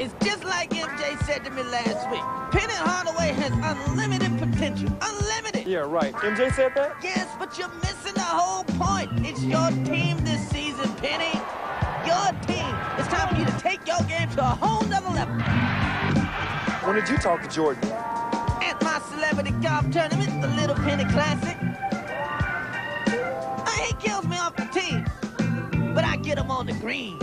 It's just like MJ said to me last week. Penny Hardaway has unlimited potential. Unlimited. Yeah, right. MJ said that? Yes, but you're missing the whole point. It's your team this season, Penny. Your team. It's time for you to take your game to a whole nother level. When did you talk to Jordan? At my celebrity golf tournament, the Little Penny Classic. Uh, he kills me off the tee, but I get him on the green.